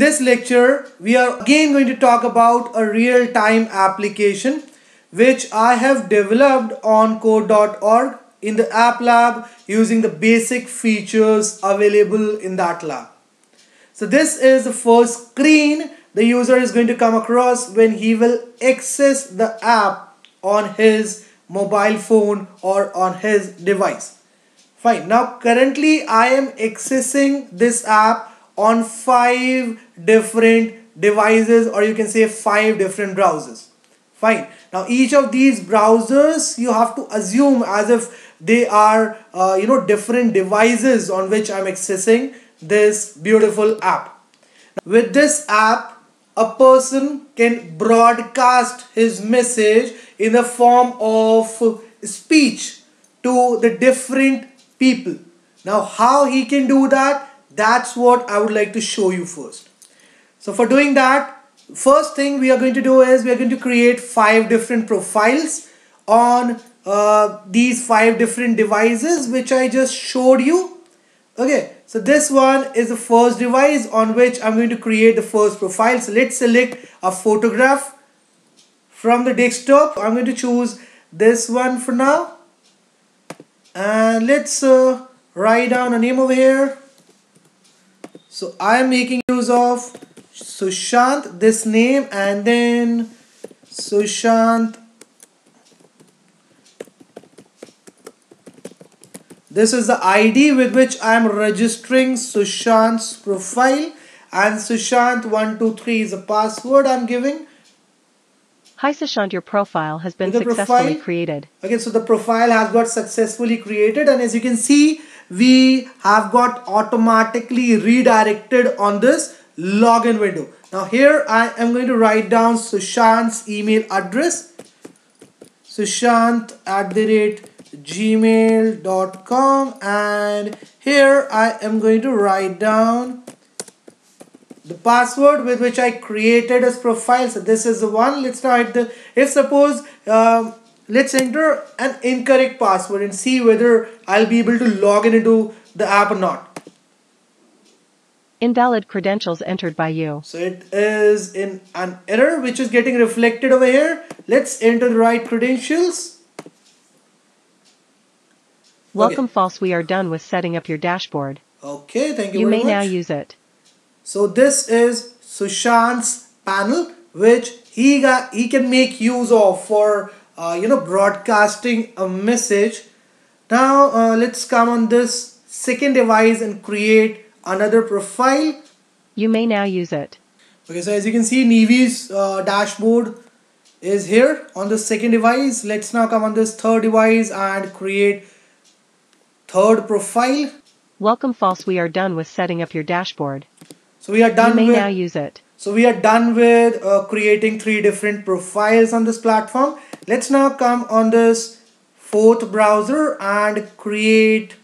this lecture, we are again going to talk about a real-time application which I have developed on code.org in the app lab using the basic features available in that lab. So this is the first screen the user is going to come across when he will access the app on his mobile phone or on his device. Fine. Now currently I am accessing this app on five different devices or you can say five different browsers. Fine. Now each of these browsers you have to assume as if they are uh, you know different devices on which I'm accessing this beautiful app. With this app a person can broadcast his message in the form of speech to the different people. Now how he can do that? That's what I would like to show you first. So for doing that, first thing we are going to do is we are going to create five different profiles on uh, these five different devices which I just showed you. Okay, so this one is the first device on which I'm going to create the first profile. So let's select a photograph from the desktop. I'm going to choose this one for now. And let's uh, write down a name over here. So I am making use of Sushant, this name, and then Sushant This is the ID with which I am registering Sushant's profile and Sushant123 is the password I'm giving. Hi Sushant, your profile has been successfully profile. created. Okay, so the profile has got successfully created and as you can see, we have got automatically redirected on this login window. Now here I am going to write down Sushant's email address. Sushant at the rate gmail.com and here I am going to write down the password with which I created his profile so this is the one let's start the if suppose um, let's enter an incorrect password and see whether I'll be able to log in into the app or not invalid credentials entered by you so it is in an error which is getting reflected over here let's enter the right credentials Welcome okay. false we are done with setting up your dashboard. Okay, thank you You may much. now use it. So this is Sushant's panel which he got he can make use of for uh, you know broadcasting a message. Now uh, let's come on this second device and create another profile. You may now use it. Okay, so as you can see Nivi's uh, dashboard is here on the second device. Let's now come on this third device and create Third profile. Welcome false we are done with setting up your dashboard. So we are done you may with, now use it. So we are done with uh, creating three different profiles on this platform. Let's now come on this fourth browser and create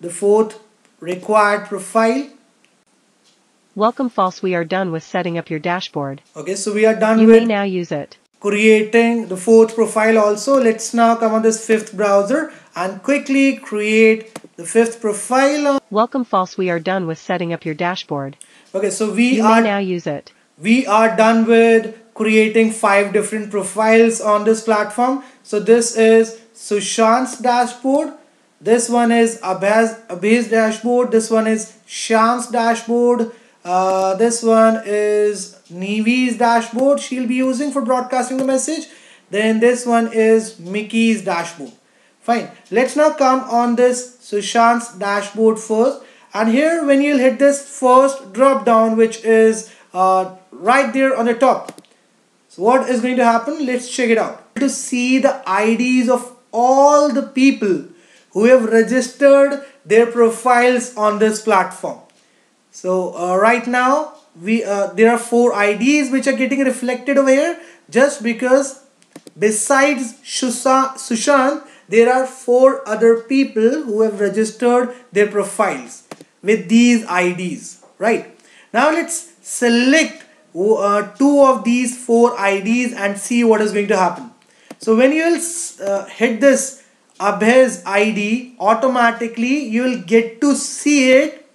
the fourth required profile. Welcome false we are done with setting up your dashboard. Okay, so we are done you with may now use it. creating the fourth profile also. Let's now come on this fifth browser and quickly create the fifth profile. Welcome false we are done with setting up your dashboard. Okay, so we you are now use it. We are done with creating five different profiles on this platform. So this is Sushant's dashboard. This one is Abhay's, Abhay's dashboard. This one is Shyam's dashboard. Uh, this one is Nivi's dashboard she'll be using for broadcasting the message. Then this one is Mickey's dashboard. Fine. Let's now come on this Sushant's dashboard first. And here when you'll hit this first drop down which is uh, right there on the top. So what is going to happen? Let's check it out. To see the IDs of all the people who have registered their profiles on this platform. So uh, right now we uh, there are four IDs which are getting reflected over here just because besides Sushant there are four other people who have registered their profiles with these IDs, right? Now let's select uh, two of these four IDs and see what is going to happen. So when you will uh, hit this Abhay's ID, automatically you will get to see it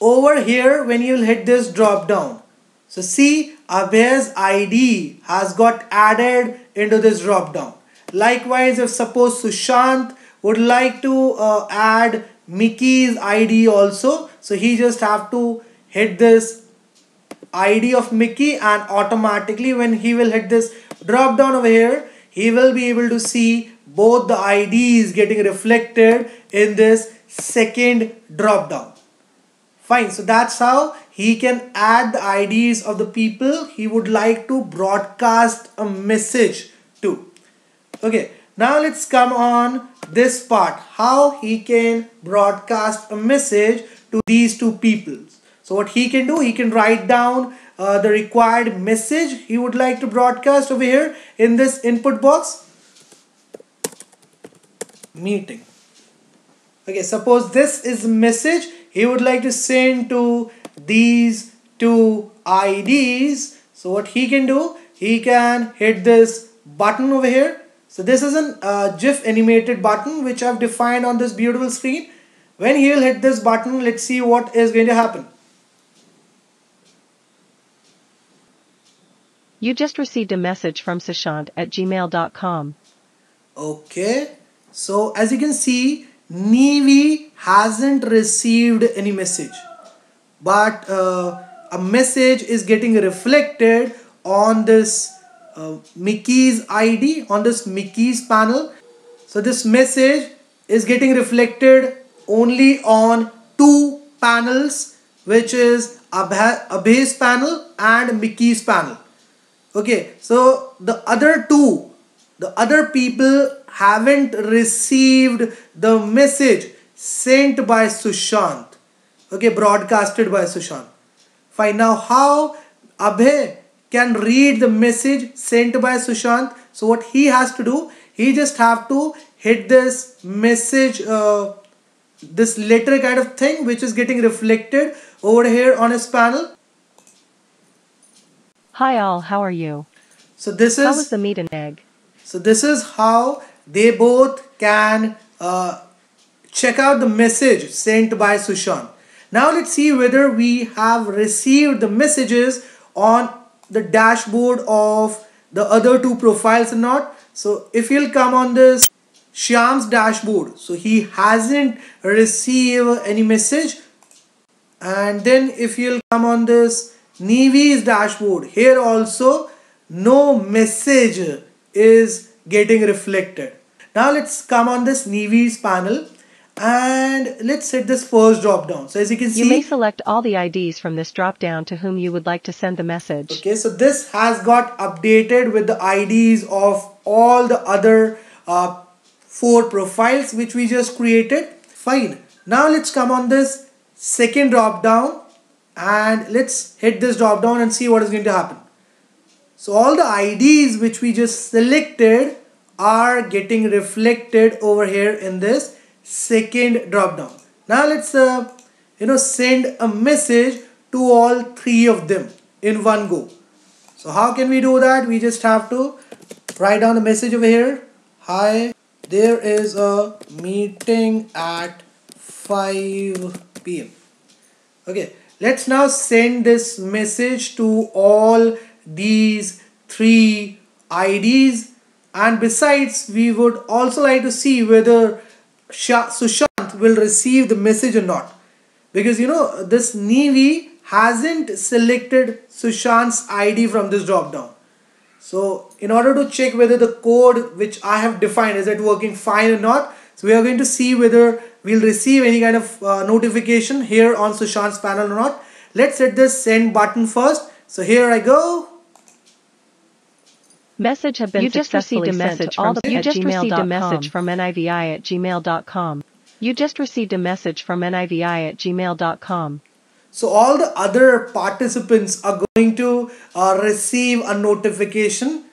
over here when you'll hit this drop down so see Abhay's ID has got added into this drop down likewise if suppose Sushant would like to uh, add Mickey's ID also so he just have to hit this ID of Mickey and automatically when he will hit this drop down over here he will be able to see both the IDs getting reflected in this second drop down. Fine so that's how he can add the IDs of the people he would like to broadcast a message to. Okay now let's come on this part how he can broadcast a message to these two people so what he can do he can write down uh, the required message he would like to broadcast over here in this input box meeting okay suppose this is message he would like to send to these two IDs so what he can do he can hit this button over here so this is a uh, GIF animated button which I've defined on this beautiful screen. When he will hit this button, let's see what is going to happen. You just received a message from Sushant at gmail.com. Okay. So as you can see, Nivi hasn't received any message. But uh, a message is getting reflected on this uh, Mickey's ID on this Mickey's panel. So this message is getting reflected only on two panels which is Abhay's panel and Mickey's panel. Okay, so the other two, the other people haven't received the message sent by Sushant. Okay, broadcasted by Sushant. Fine, now how Abhay can read the message sent by Sushant. So what he has to do, he just have to hit this message, uh, this letter kind of thing which is getting reflected over here on his panel. Hi all, how are you? So this is how was the meat and egg? So this is how they both can uh, check out the message sent by Sushant. Now let's see whether we have received the messages on the dashboard of the other two profiles or not. So if you'll come on this Shyam's dashboard, so he hasn't received any message. And then if you'll come on this Nivi's dashboard, here also no message is getting reflected. Now let's come on this Nivi's panel and let's set this first drop down. So as you can see you may select all the IDs from this drop down to whom you would like to send the message. Okay so this has got updated with the IDs of all the other uh, four profiles which we just created. Fine. Now let's come on this second drop down and let's hit this drop down and see what is going to happen. So all the IDs which we just selected are getting reflected over here in this second drop down. Now let's uh, you know send a message to all three of them in one go. So how can we do that? We just have to write down the message over here. Hi there is a meeting at 5 p.m okay let's now send this message to all these three IDs and besides we would also like to see whether Sushant will receive the message or not. Because you know, this Nivi hasn't selected Sushant's ID from this drop down. So in order to check whether the code which I have defined is it working fine or not, so we are going to see whether we'll receive any kind of uh, notification here on Sushant's panel or not. Let's hit this send button first. So here I go. Message have been you just received a message from you just received a message from nivi at gmail.com. You just received a message from nivi at gmail.com. So all the other participants are going to uh, receive a notification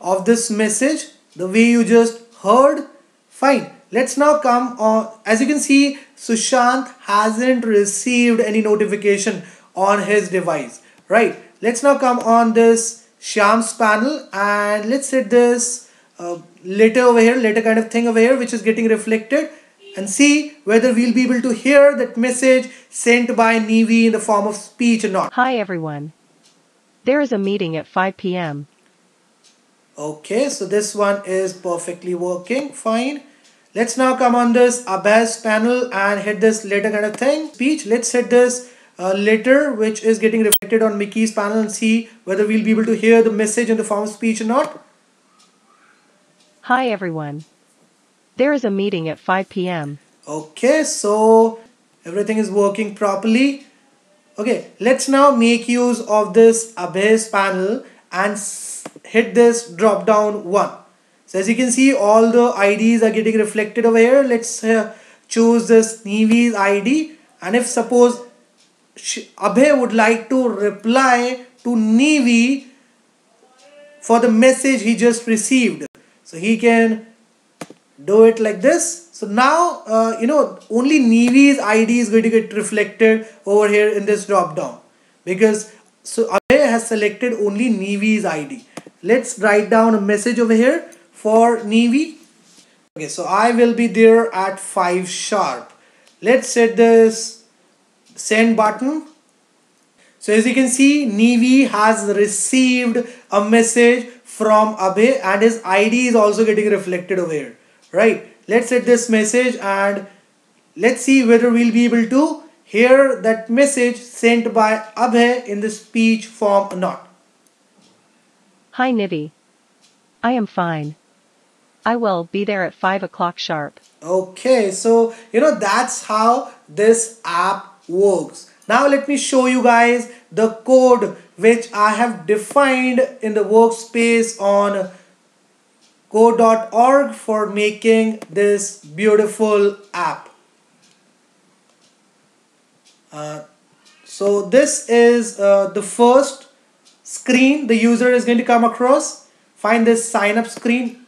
of this message the way you just heard. Fine. Let's now come on. As you can see, Sushant hasn't received any notification on his device. Right. Let's now come on this Shyam's panel and let's hit this uh, letter over here, letter kind of thing over here which is getting reflected and see whether we'll be able to hear that message sent by Nivi in the form of speech or not. Hi everyone. There is a meeting at 5 p.m. Okay, so this one is perfectly working, fine. Let's now come on this Abhay's panel and hit this letter kind of thing. Speech, let's hit this uh, letter which is getting reflected on Mickey's panel and see whether we'll be able to hear the message in the form of speech or not. Hi everyone. There is a meeting at 5 p.m. Okay, so everything is working properly. Okay, let's now make use of this Abhay's panel and hit this drop down one. So as you can see, all the IDs are getting reflected over here. Let's uh, choose this Nivi's ID. And if suppose Abhay would like to reply to Nivi for the message he just received. So he can do it like this. So now, uh, you know, only Nivi's ID is going to get reflected over here in this drop down because so Abhay has selected only Nivi's ID. Let's write down a message over here for Nivi. Okay, so I will be there at 5 sharp. Let's set this send button. So as you can see, Nivi has received a message from Abhay and his ID is also getting reflected over here. Right, let's set this message and let's see whether we'll be able to hear that message sent by Abhay in the speech form or not. Hi Nivi. I am fine. I will be there at 5 o'clock sharp. Okay, so you know that's how this app works. Now let me show you guys the code which I have defined in the workspace on code.org for making this beautiful app. Uh, so this is uh, the first screen the user is going to come across. Find this sign up screen.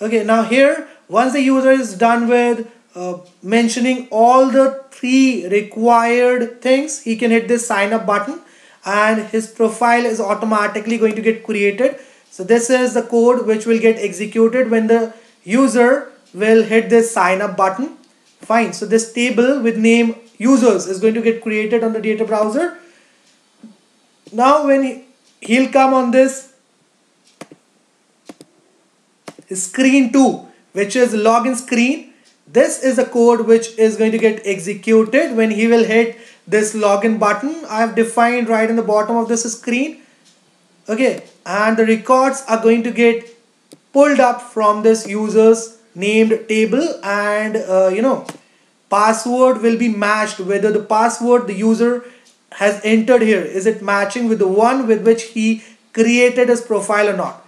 Okay, now here once the user is done with uh, mentioning all the three required things, he can hit this sign up button and his profile is automatically going to get created so this is the code which will get executed when the user will hit this sign up button. Fine. So this table with name users is going to get created on the data browser. Now when he, he'll come on this screen 2 which is login screen. This is a code which is going to get executed when he will hit this login button. I have defined right in the bottom of this screen. Okay and the records are going to get pulled up from this user's named table and uh, you know password will be matched whether the password the user has entered here. Is it matching with the one with which he created his profile or not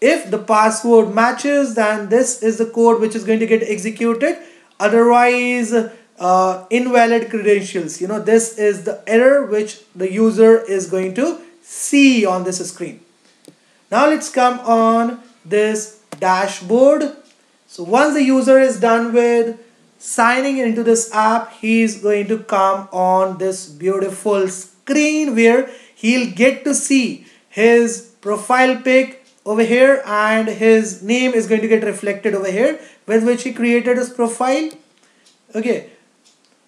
if the password matches then this is the code which is going to get executed otherwise uh, invalid credentials you know this is the error which the user is going to see on this screen. Now let's come on this dashboard. So once the user is done with signing into this app, he is going to come on this beautiful screen where he'll get to see his profile pic over here and his name is going to get reflected over here with which he created his profile. Okay,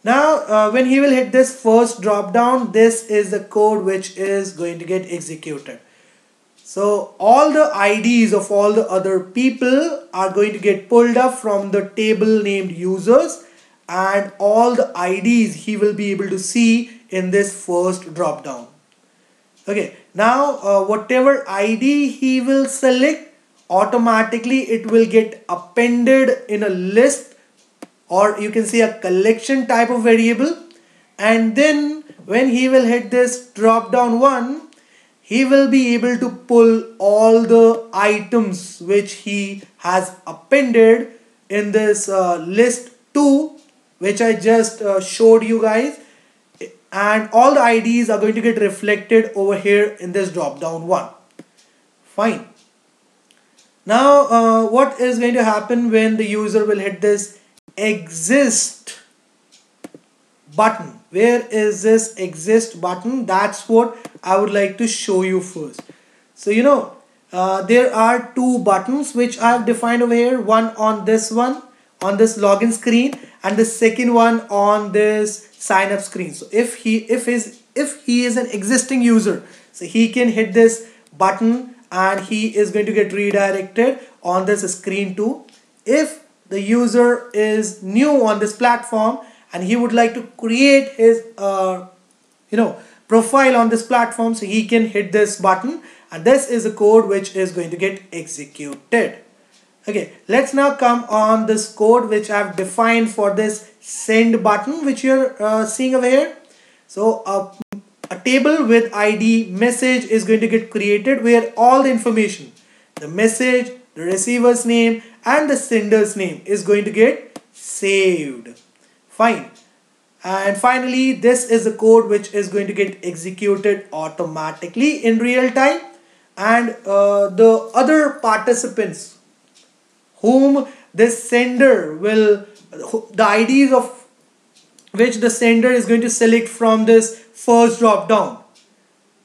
now, uh, when he will hit this first drop down, this is the code which is going to get executed. So, all the IDs of all the other people are going to get pulled up from the table named users and all the IDs he will be able to see in this first drop down. Okay, now uh, whatever ID he will select, automatically it will get appended in a list or you can see a collection type of variable. And then when he will hit this drop down one he will be able to pull all the items which he has appended in this uh, list 2 which I just uh, showed you guys and all the IDs are going to get reflected over here in this drop down one. Fine. Now uh, what is going to happen when the user will hit this exist button? Where is this exist button? That's what I would like to show you first. So you know uh, there are two buttons which I have defined over here. One on this one on this login screen and the second one on this sign up screen. So if he if his if he is an existing user so he can hit this button and he is going to get redirected on this screen too. If the user is new on this platform and he would like to create his uh, you know profile on this platform so he can hit this button. And this is a code which is going to get executed okay let's now come on this code which I've defined for this send button which you're uh, seeing over here. So uh, a table with ID message is going to get created where all the information the message the receiver's name and the sender's name is going to get saved. Fine. And finally this is the code which is going to get executed automatically in real time. And uh, the other participants whom this sender will the IDs of which the sender is going to select from this first drop down.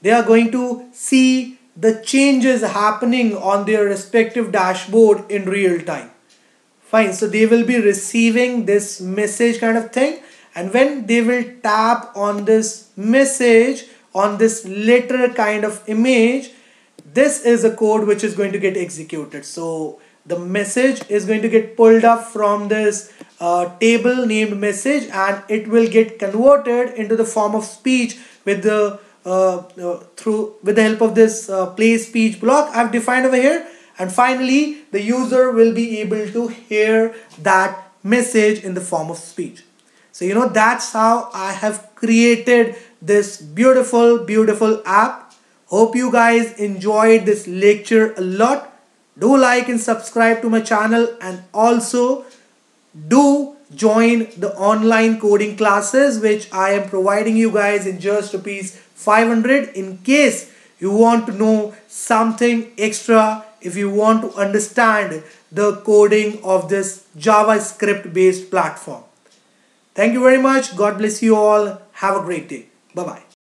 They are going to see the changes happening on their respective dashboard in real time. Fine so they will be receiving this message kind of thing and when they will tap on this message on this letter kind of image this is a code which is going to get executed. So the message is going to get pulled up from this uh, table named message and it will get converted into the form of speech with the uh, uh, through with the help of this uh, play speech block I've defined over here. And finally the user will be able to hear that message in the form of speech. So you know that's how I have created this beautiful beautiful app. Hope you guys enjoyed this lecture a lot do like and subscribe to my channel and also do join the online coding classes which I am providing you guys in just rupees 500 in case you want to know something extra if you want to understand the coding of this JavaScript based platform. Thank you very much. God bless you all. Have a great day. Bye bye.